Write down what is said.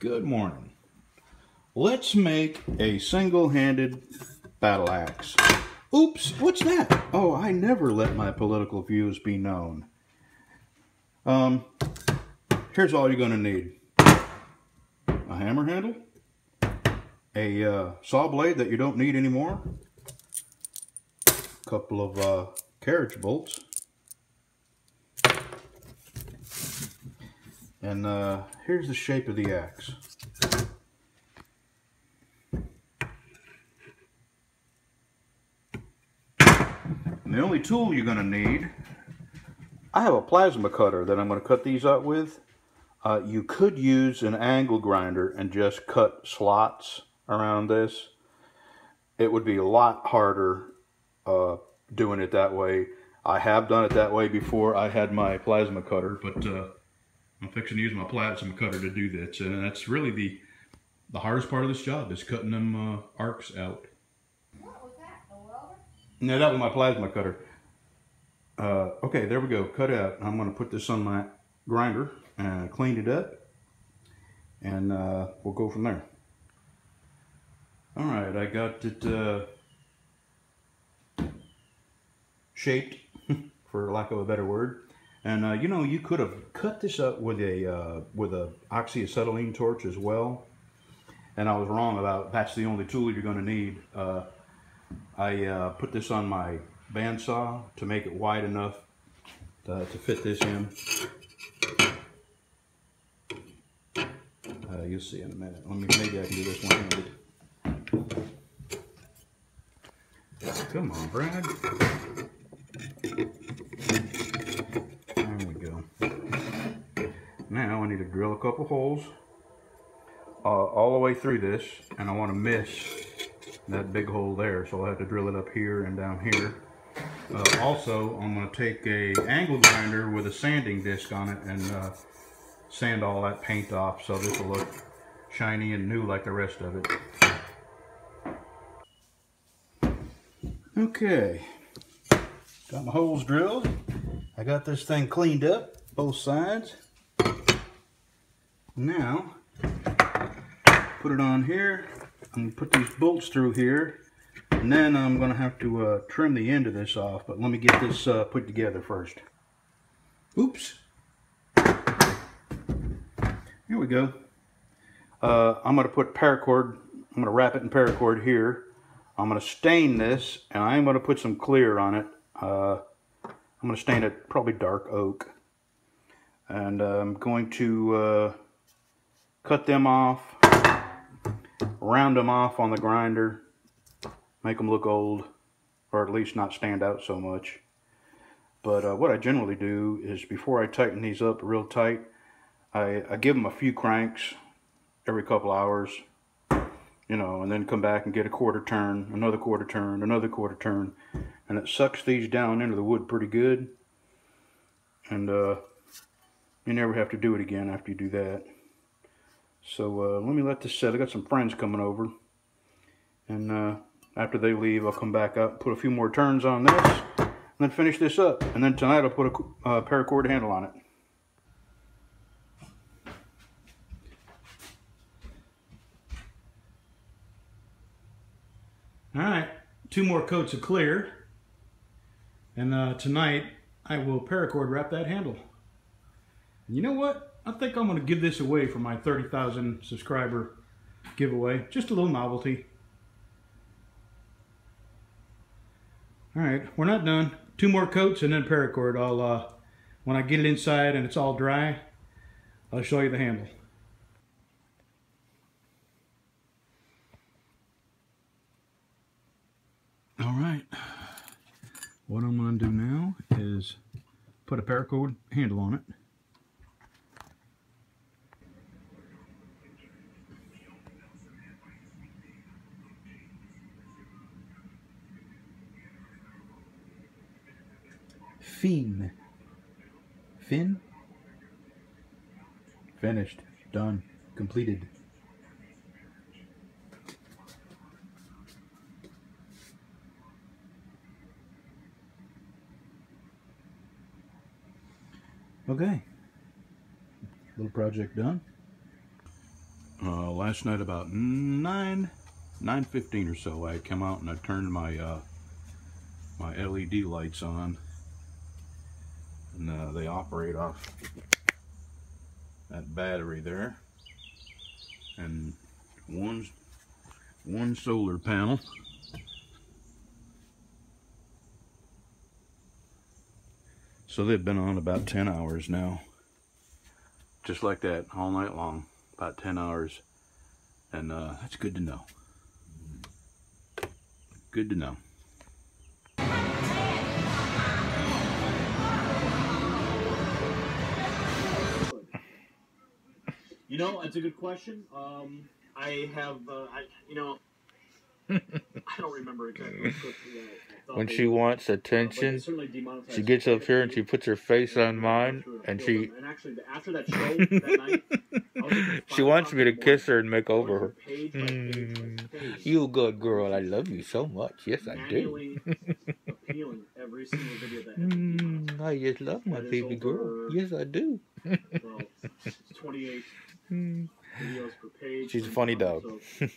Good morning. Let's make a single-handed battle axe. Oops, what's that? Oh, I never let my political views be known. Um, here's all you're going to need. A hammer handle, a uh, saw blade that you don't need anymore, a couple of uh, carriage bolts, and uh, here's the shape of the axe. And the only tool you're going to need, I have a plasma cutter that I'm going to cut these up with. Uh, you could use an angle grinder and just cut slots around this. It would be a lot harder uh, doing it that way. I have done it that way before I had my plasma cutter, but uh, I'm fixing to use my plasma cutter to do this. And that's really the, the hardest part of this job is cutting them uh, arcs out. What was that? A welder? No, that was my plasma cutter. Uh, okay, there we go. Cut out. I'm going to put this on my grinder and clean it up. And uh, we'll go from there. All right, I got it uh, shaped, for lack of a better word. And uh, you know, you could have cut this up with a uh, with a oxyacetylene torch as well. And I was wrong about that's the only tool you're going to need. Uh, I uh, put this on my bandsaw to make it wide enough to, to fit this in. Uh, you'll see in a minute. Let me maybe I can do this one handed. Come on, Brad. There we go. Now I need to drill a couple holes uh, all the way through this, and I want to miss that big hole there, so I'll have to drill it up here and down here. Uh, also, I'm going to take a angle grinder with a sanding disc on it and uh, sand all that paint off so this will look shiny and new like the rest of it. Okay, got my holes drilled. I got this thing cleaned up, both sides. Now, put it on here. I'm gonna put these bolts through here, and then I'm gonna have to uh, trim the end of this off. But let me get this uh, put together first. Oops. Here we go. Uh, I'm gonna put paracord. I'm gonna wrap it in paracord here. I'm gonna stain this, and I'm gonna put some clear on it. Uh, I'm gonna stain it probably dark oak, and uh, I'm going to uh, cut them off round them off on the grinder, make them look old, or at least not stand out so much. But uh, what I generally do is before I tighten these up real tight, I, I give them a few cranks every couple hours, you know, and then come back and get a quarter turn, another quarter turn, another quarter turn, and it sucks these down into the wood pretty good. And uh, you never have to do it again after you do that. So uh, let me let this set. I got some friends coming over. And uh, after they leave, I'll come back up, put a few more turns on this, and then finish this up. And then tonight I'll put a uh, paracord handle on it. All right, two more coats of clear. And uh, tonight I will paracord wrap that handle. You know what? I think I'm to give this away for my 30,000 subscriber giveaway. Just a little novelty. All right, we're not done. Two more coats and then paracord. I'll, uh, when I get it inside and it's all dry, I'll show you the handle. All right, what I'm to do now is put a paracord handle on it. Fin. Fin? Finished. Done. Completed. Okay. Little project done. uh, last night about 9, 9.15 or so, I come out and I turned my, uh, my LED lights on. And uh, they operate off that battery there. And one, one solar panel. So they've been on about 10 hours now. Just like that, all night long. About 10 hours. And uh, that's good to know. Good to know. You know, that's a good question. Um, I have, uh, I, you know, I don't remember exactly what clip I thought When she wants uh, attention, she gets up here and she puts her face on mine, and she. And actually, after that show that night, she wants me to o'clock in the kiss her and make over her. page page by Mm, you good girl, I love you so much. Yes, I do. every single video that had been demonetized. Mm, I just love my baby girl. Yes, I do. Well, it's 28 Mm. videos per page. She's a funny dog. So